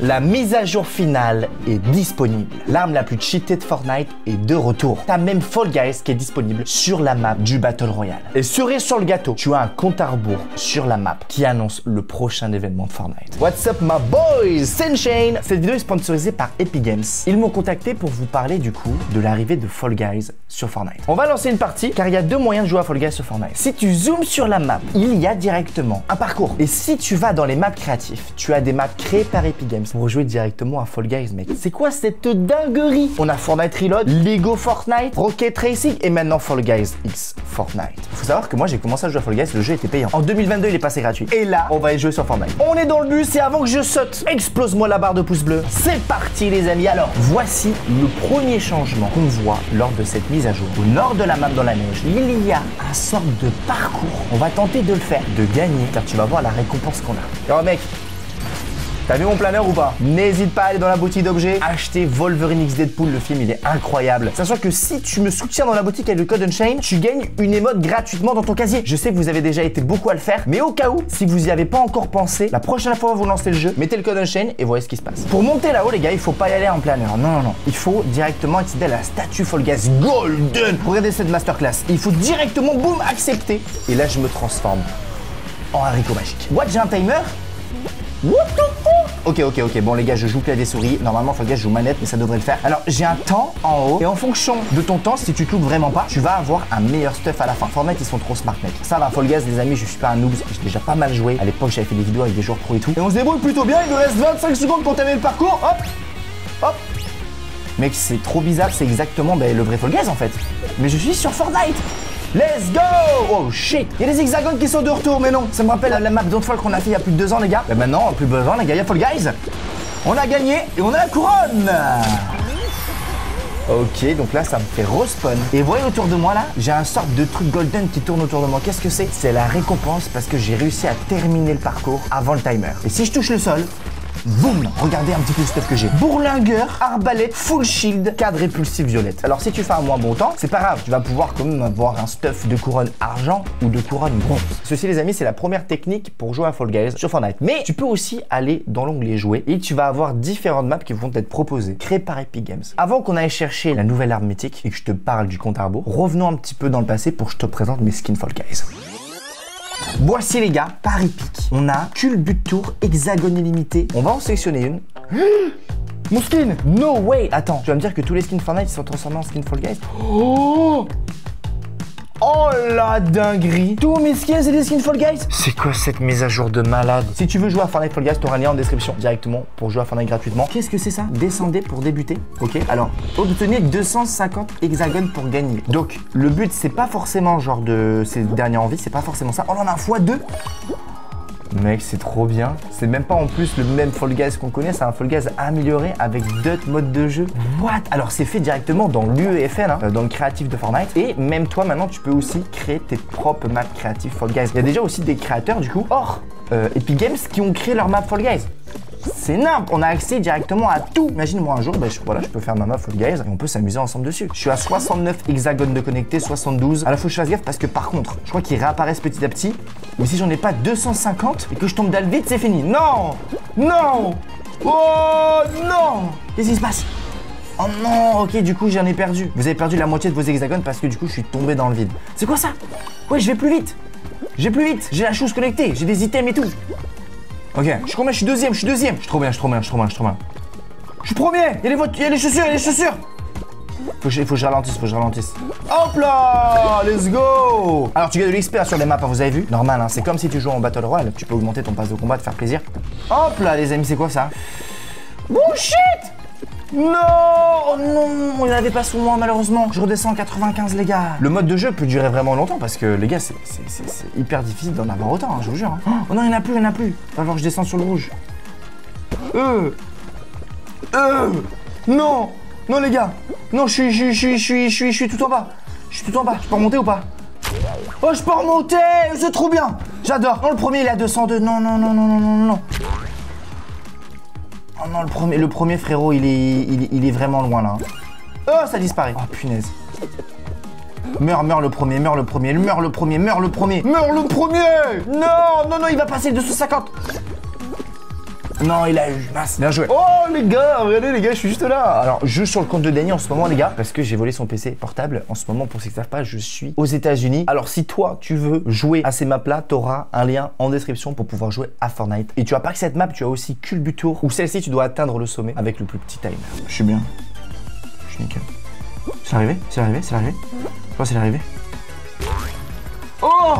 La mise à jour finale est disponible. L'arme la plus cheatée de Fortnite est de retour. T'as même Fall Guys qui est disponible sur la map du Battle Royale. Et cerise sur le gâteau, tu as un compte à rebours sur la map qui annonce le prochain événement de Fortnite. What's up my boys, c'est Shane Cette vidéo est sponsorisée par Epic Games. Ils m'ont contacté pour vous parler du coup de l'arrivée de Fall Guys sur Fortnite. On va lancer une partie car il y a deux moyens de jouer à Fall Guys sur Fortnite. Si tu zoomes sur la map, il y a directement un parcours. Et si tu vas dans les maps créatifs, tu as des maps créées par Epic Games pour jouer directement à Fall Guys, mec. C'est quoi cette dinguerie? On a Fortnite Reload, Lego Fortnite, Rocket Racing et maintenant Fall Guys X Fortnite. Faut savoir que moi j'ai commencé à jouer à Fall Guys, le jeu était payant. En 2022, il est passé gratuit. Et là, on va y jouer sur Fortnite. On est dans le bus et avant que je saute, explose-moi la barre de pouce bleu. C'est parti les amis. Alors, voici le premier changement qu'on voit lors de cette mise à jour. Au nord de la map dans la neige, il y a un sorte de parcours. On va tenter de le faire, de gagner, car tu vas voir la récompense qu'on a. Oh mec, T'as vu mon planeur ou pas N'hésite pas à aller dans la boutique d'objets, acheter Wolverine X Deadpool, le film il est incroyable. Sachant que si tu me soutiens dans la boutique avec le code Unchain, tu gagnes une émote gratuitement dans ton casier. Je sais que vous avez déjà été beaucoup à le faire, mais au cas où, si vous y avez pas encore pensé, la prochaine fois que vous lancez le jeu, mettez le code Unchain et voyez ce qui se passe. Pour monter là-haut les gars, il faut pas y aller en planeur, non non non. Il faut directement accéder à la statue Fall Guys Golden. Regardez cette masterclass. Il faut directement, boum, accepter. Et là je me transforme en haricot magique. What, j'ai un timer? What Ok, ok, ok. Bon, les gars, je joue des souris. Normalement, faut que je joue manette, mais ça devrait le faire. Alors, j'ai un temps en haut. Et en fonction de ton temps, si tu te vraiment pas, tu vas avoir un meilleur stuff à la fin. Fortnite, ils sont trop smart, mec. Ça va, Fall Guys, les amis, je suis pas un noob. J'ai déjà pas mal joué. À l'époque, j'avais fait des vidéos avec des joueurs pro et tout. Et on se débrouille plutôt bien. Il nous reste 25 secondes pour terminer le parcours. Hop Hop Mec, c'est trop bizarre. C'est exactement ben, le vrai Fall Guys, en fait. Mais je suis sur Fortnite Let's go Oh shit Il y a des hexagones qui sont de retour, mais non Ça me rappelle la map d'Outfall qu'on a fait il y a plus de deux ans, les gars. Mais maintenant, plus besoin, les gars, il y a Fall Guys On a gagné et on a la couronne Ok, donc là, ça me fait respawn. Et vous voyez autour de moi, là, j'ai un sorte de truc golden qui tourne autour de moi. Qu'est-ce que c'est? C'est la récompense parce que j'ai réussi à terminer le parcours avant le timer. Et si je touche le sol, Boum Regardez un petit peu le stuff que j'ai. Bourlingueur, arbalète, full shield, cadre répulsif violette. Alors si tu fais un moins bon temps, c'est pas grave. Tu vas pouvoir quand même avoir un stuff de couronne argent ou de couronne bronze. Ceci les amis, c'est la première technique pour jouer à Fall Guys sur Fortnite. Mais tu peux aussi aller dans l'onglet jouer et tu vas avoir différentes maps qui vont être proposées, créées par Epic Games. Avant qu'on aille chercher la nouvelle arme mythique et que je te parle du compte à rebours, revenons un petit peu dans le passé pour que je te présente mes skins Fall Guys. Voici les gars, par Epic. On a but tour, hexagone illimité. On va en sélectionner une. Mon skin No way Attends, tu vas me dire que tous les skins Fortnite sont transformés en skin Fall Guys Oh Oh la dinguerie Tous mes skins, c'est des skins Fall Guys C'est quoi cette mise à jour de malade Si tu veux jouer à Fortnite Fall Guys, t'auras un lien en description directement pour jouer à Fortnite gratuitement. Qu'est-ce que c'est ça Descendez pour débuter. Ok, alors, obtenez 250 hexagones pour gagner. Donc, le but, c'est pas forcément genre de ces dernières envies, c'est pas forcément ça. On en a un fois deux Mec, c'est trop bien. C'est même pas en plus le même Fall Guys qu'on connaît, c'est un Fall Guys amélioré avec d'autres modes de jeu. What? Alors c'est fait directement dans l'UEFL, hein, dans le créatif de Fortnite. Et même toi maintenant, tu peux aussi créer tes propres maps créatifs Fall Guys. Il y a déjà aussi des créateurs du coup hors euh, Epic Games qui ont créé leur map Fall Guys. C'est nimp, on a accès directement à tout. Imagine-moi un jour, ben, je, je peux faire ma Fall Guys et on peut s'amuser ensemble dessus. Je suis à 69 hexagones de connectés, 72. Alors faut que je fasse gaffe parce que par contre, je crois qu'ils réapparaissent petit à petit. Mais si j'en ai pas 250 et que je tombe dans le vide, c'est fini. Non Non Oh non Qu'est-ce qui se passe? Oh non, ok, du coup j'en ai perdu. Vous avez perdu la moitié de vos hexagones parce que du coup je suis tombé dans le vide. C'est quoi ça? Ouais, je vais plus vite. Je vais plus vite. J'ai la chose connectée, j'ai des items et tout. Ok, je suis combien Je suis deuxième, je suis deuxième. Je suis trop bien, je suis trop bien, je suis trop bien, je suis trop bien. Je suis premier Il y a les, il y a les chaussures, il y a les chaussures faut que, je, faut que je ralentisse, faut que je ralentisse. Hop là Let's go Alors tu gagnes de l'XP sur les maps, hein, vous avez vu? Normal, hein, c'est comme si tu joues en Battle Royale. Tu peux augmenter ton passe de combat, te faire plaisir. Hop là les amis, c'est quoi ça? Bullshit non Oh non Il avait pas sous moi malheureusement. Je redescends en 95 les gars. Le mode de jeu peut durer vraiment longtemps parce que les gars c'est hyper difficile d'en avoir autant, hein, je vous jure. Hein. Oh non il n'y en a plus, il n'y en a plus. Va falloir que je descende sur le rouge. Euh Euh Non Non les gars Non je suis je suis je suis je suis je suis tout en bas. Je suis tout en bas. Je peux remonter ou pas? Oh je peux remonter C'est trop bien J'adore Non le premier il est à 202. Non non non non non non non. Oh non, le premier, le premier frérot, il est, il, est vraiment loin là. Oh, ça disparaît. Oh, punaise. Meurs, meurs le premier, meurs le premier, meurs le premier, meurs le premier, meurs le premier Non, non, non, il va passer 250 Non, il a eu. Mince. Bien joué. Oh, les gars, regardez, les gars, je suis juste là. Alors, je sur le compte de Danny en ce moment, les gars, parce que j'ai volé son PC portable. En ce moment, pour ceux qui ne savent pas, je suis aux États-Unis. Alors, si toi, tu veux jouer à ces maps-là, tu auras un lien en description pour pouvoir jouer à Fortnite. Et tu as pas que cette map, tu as aussi Culbutour, où celle-ci, tu dois atteindre le sommet avec le plus petit timer. Je suis bien. Je suis nickel. C'est arrivé? C'est arrivé? C'est arrivé? Je pense c'est arrivé? Oh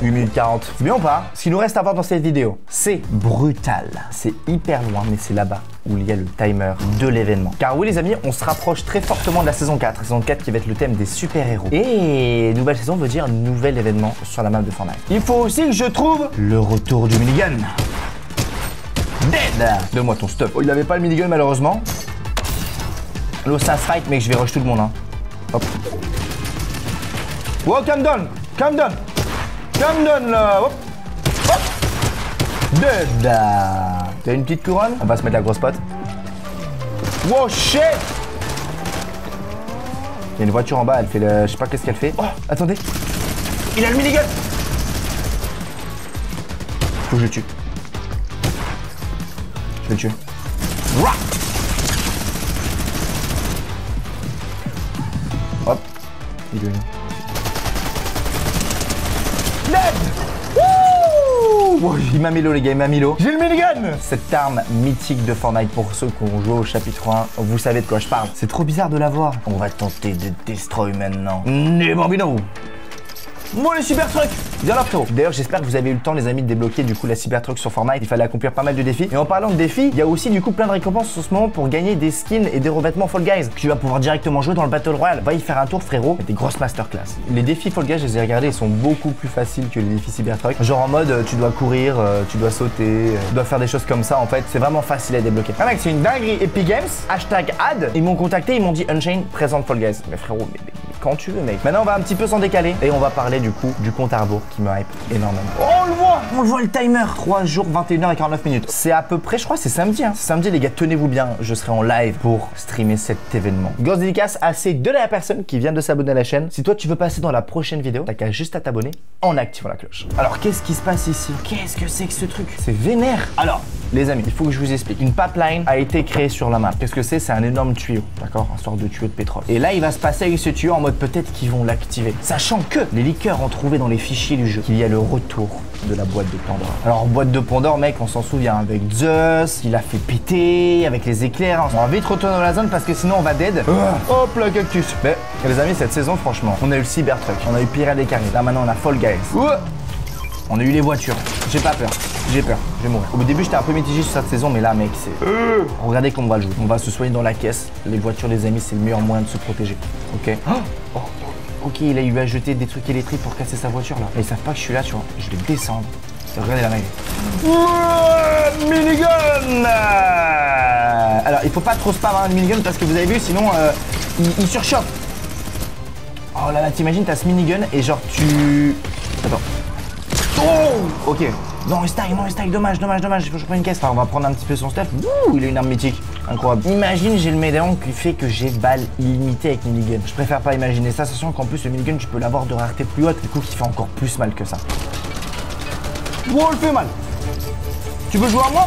8 minutes 40. C'est bien ou pas Ce qu'il nous reste à voir dans cette vidéo, c'est brutal. C'est hyper loin, mais c'est là-bas où il y a le timer de l'événement. Car oui les amis, on se rapproche très fortement de la saison 4. Saison 4 qui va être le thème des super-héros. Et nouvelle saison veut dire nouvel événement sur la map de Fortnite. Il faut aussi que je trouve le retour du minigun. Dead Donne-moi ton stuff. Oh, il avait pas le minigun malheureusement. L'eau ça fight mec, je vais rush tout le monde hein. Hop. Wow, calm down Calm down Calm down là Hop Hop T'as une petite couronne? On va se mettre la grosse pote. Wow, shit Il y a une voiture en bas, elle fait le... Je sais pas qu'est-ce qu'elle fait. Oh, attendez Il a le minigun Faut que je le tue. Je vais le tuer. Hop. Il est il m'a mis l'eau les gars, il m'a mis l'eau. J'ai le minigun Cette arme mythique de Fortnite pour ceux qui ont joué au chapitre 1, vous savez de quoi je parle. C'est trop bizarre de l'avoir. On va tenter de destroy maintenant. Bambino moi les Cybertruck Viens là frérot D'ailleurs j'espère que vous avez eu le temps les amis de débloquer du coup la Cybertruck sur Fortnite. Il fallait accomplir pas mal de défis. Et en parlant de défis, il y a aussi du coup plein de récompenses en ce moment pour gagner des skins et des revêtements Fall Guys. Tu vas pouvoir directement jouer dans le Battle Royale. Va y faire un tour frérot. Des grosses masterclass. Les défis Fall Guys, je les ai regardés, ils sont beaucoup plus faciles que les défis Cybertruck. Genre en mode tu dois courir, euh, tu dois sauter, euh, tu dois faire des choses comme ça en fait. C'est vraiment facile à débloquer. Ah mec c'est une dinguerie Epic Games, hashtag ad. Ils m'ont contacté, ils m'ont dit Unchained présente Fall Guys. Mais frérot, quand tu veux, mec. Maintenant, on va un petit peu s'en décaler et on va parler du coup du compte à rebours qui me hype énormément. Oh, on le voit On le voit le timer 3 jours, 21h et 49 minutes. C'est à peu près, je crois, c'est samedi. Hein. Samedi, les gars, tenez-vous bien. Je serai en live pour streamer cet événement. Grosse dédicace à ces deux la personne qui vient de s'abonner à la chaîne. Si toi, tu veux passer dans la prochaine vidéo, t'as qu'à juste à t'abonner en activant la cloche. Alors, qu'est-ce qui se passe ici? Qu'est-ce que c'est que ce truc? C'est vénère. Alors, les amis, il faut que je vous explique. Une pipeline a été créée sur la map. Qu'est-ce que c'est? C'est un énorme tuyau, d'accord? Un sorte de tuyau de pétrole. Et là, il va se passer avec ce tuyau en mode peut-être qu'ils vont l'activer. Sachant que les leakers ont trouvé dans les fichiers du jeu qu'il y a le retour de la boîte de Pandore. Alors, boîte de Pandore, mec, on s'en souvient avec Zeus, il a fait péter, avec les éclairs. On va vite retourner dans la zone parce que sinon on va dead. Ah. hop là, cactus. Mais, les amis, cette saison, franchement, on a eu le Cybertruck, on a eu Pirate des Carrés. Là, maintenant, on a Fall Guys. On a eu les voitures. J'ai pas peur. J'ai peur. Je vais mourir. Au début, j'étais un peu mitigé sur cette saison, mais là, mec, c'est. Euh. Regardez comment on va le jouer. On va se soigner dans la caisse. Les voitures, les amis, c'est le meilleur moyen de se protéger. Ok? Oh, oh, Ok, il a eu à jeter des trucs électriques pour casser sa voiture là. Mais ils savent pas que je suis là, tu vois. Je vais descendre. Regardez la mec. minigun Alors, il faut pas trop spam un minigun parce que vous avez vu, sinon, euh, il, il. Oh là là, t'imagines, t'as ce minigun et genre tu. Attends. Oh Ok. Non, style, non, style, dommage, dommage, dommage, il faut que je prenne une caisse. on va prendre un petit peu son stuff. Ouh, il a une arme mythique. Incroyable. Imagine, j'ai le médaillon qui fait que j'ai balle illimitée avec minigun. Je préfère pas imaginer ça, sachant qu'en plus, le minigun, tu peux l'avoir de rareté plus haute, du coup, qui fait encore plus mal que ça. Wow, il fait mal. Tu veux jouer à moi?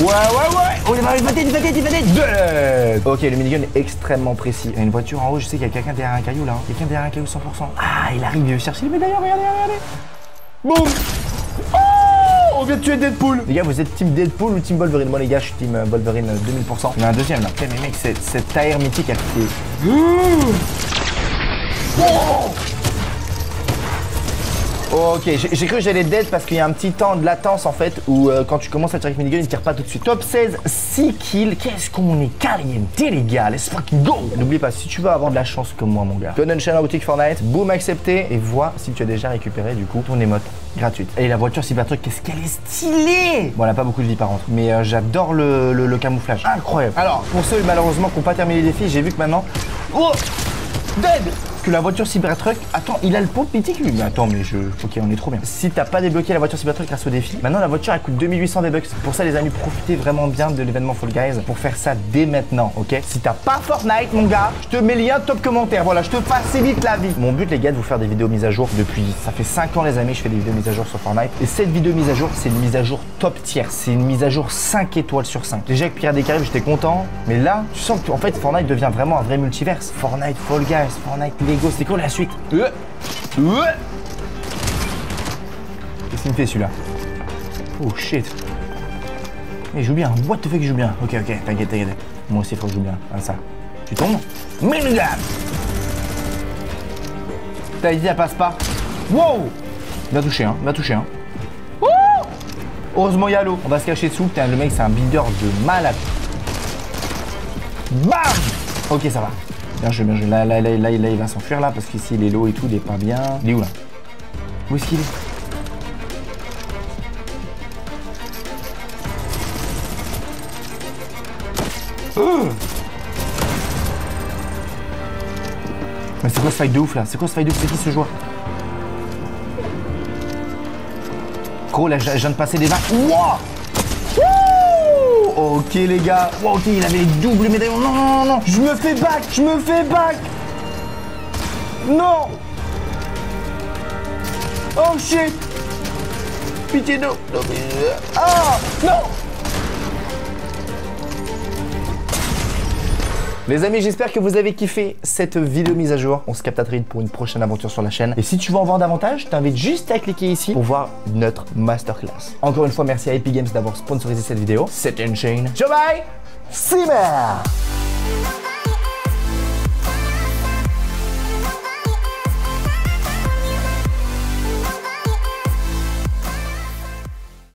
Ouais, ouais, ouais Oh, il va, il va il va il va Ok, le minigun est extrêmement précis. Il y a une voiture en haut, je sais qu'il y a quelqu'un derrière un caillou là. Hein. Quelqu'un derrière un caillou 100%. Ah, il arrive, il veut chercher le médaillon, regardez, regardez. Boum Oh On vient de tuer Deadpool Les gars, vous êtes team Deadpool ou team Wolverine Moi les gars, je suis team euh, Wolverine 2000%. Il y en a un deuxième là. mais mec, cette taille mythique a fait... Oh ok, j'ai cru que j'allais dead parce qu'il y a un petit temps de latence en fait où euh, quand tu commences à tirer avec minigun, il tire pas tout de suite. Top 16, 6 kills. Qu'est-ce qu'on est caliente, les gars. Let's fucking go. N'oublie pas, si tu veux avoir de la chance comme moi, mon gars, donne une chaîne boutique Fortnite, boum, accepté et vois si tu as déjà récupéré du coup ton émote gratuite. Et la voiture Cybertruck, qu'est-ce qu'elle est stylée Bon, elle a pas beaucoup de vie par contre, mais euh, j'adore le, le, camouflage. Incroyable. Alors, pour ceux malheureusement qui n'ont pas terminé les défis, j'ai vu que maintenant. Oh Dead que la voiture Cybertruck. Attends, il a le pot mythique lui. Mais attends, mais je. Ok, on est trop bien. Si t'as pas débloqué la voiture Cybertruck grâce au défi, maintenant la voiture elle coûte 2800 V-Bucks. Pour ça, les amis, profitez vraiment bien de l'événement Fall Guys pour faire ça dès maintenant, ok? Si t'as pas Fortnite, mon gars, je te mets lien top commentaire. Voilà, je te facilite la vie. Mon but, les gars, de vous faire des vidéos mises à jour depuis. Ça fait 5 ans, les amis, je fais des vidéos mises à jour sur Fortnite. Et cette vidéo mise à jour, c'est une mise à jour top tier. C'est une mise à jour 5 étoiles sur 5. Déjà avec Pierre des Caraïbes, j'étais content. Mais là, tu sens que en fait, Fortnite devient vraiment un vrai multiverse. Fortnite Fall Guys, Fortnite C'est quoi la suite? Euh, euh. Qu'est-ce qu'il me fait celui-là? Oh shit. Il joue bien. What the fuck, il joue bien. Ok, ok, t'inquiète, t'inquiète. Moi aussi, il faut que je joue bien. Ah, ça. Tu tombes? Minigun T'as dit, elle passe pas. Wow va toucher, hein. Va toucher, hein. Wouh Heureusement, il y a l'eau. On va se cacher dessous. Putain, le mec, c'est un builder de malade. Bam Ok, ça va. Bien bien. Là, il va s'enfuir là parce qu'ici, les lots et tout, il est pas bien. Il est où là Où est-ce qu'il est, Oh Mais c'est quoi ce fight de ouf là C'est quoi ce fight de ouf C'est qui ce joueur Gros là je viens de passer des vagues. Ok les gars. Ok il avait les doubles médaillons. Non non non non. Je me fais back. Je me fais back. Non. Oh shit. Pitié non. Ah non. Les amis, j'espère que vous avez kiffé cette vidéo mise à jour. On se capte à très vite pour une prochaine aventure sur la chaîne. Et si tu veux en voir davantage, je t'invite juste à cliquer ici pour voir notre masterclass. Encore une fois, merci à Epic Games d'avoir sponsorisé cette vidéo. C'était une chaîne. Ciao bye Simmer